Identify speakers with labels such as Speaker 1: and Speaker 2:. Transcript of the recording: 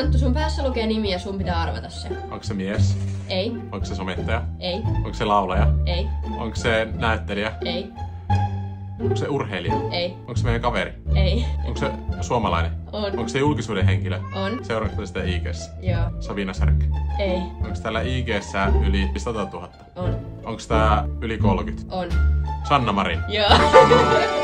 Speaker 1: Santtu, sun päässä lukee nimi ja sun pitää arvata se.
Speaker 2: Onko se mies?
Speaker 1: Ei,
Speaker 2: Onko se somettaja?
Speaker 1: ei,
Speaker 2: Onko se laulaja?
Speaker 1: ei,
Speaker 2: Onko se näyttelijä?
Speaker 1: ei,
Speaker 2: Onko se urheilija?
Speaker 1: ei,
Speaker 2: Onko se meidän kaveri?
Speaker 1: ei.
Speaker 2: Onko se suomalainen?
Speaker 1: On,
Speaker 2: Onko se julkisuuden henkilö?
Speaker 1: on,
Speaker 2: Seuraatko sitä ig
Speaker 1: joo,
Speaker 2: Savina Särkkä.
Speaker 1: ei,
Speaker 2: Onko täällä ig yli 100 000?
Speaker 1: on,
Speaker 2: Onko tää yli 30?
Speaker 1: on,
Speaker 2: Sanna Marin.
Speaker 1: joo.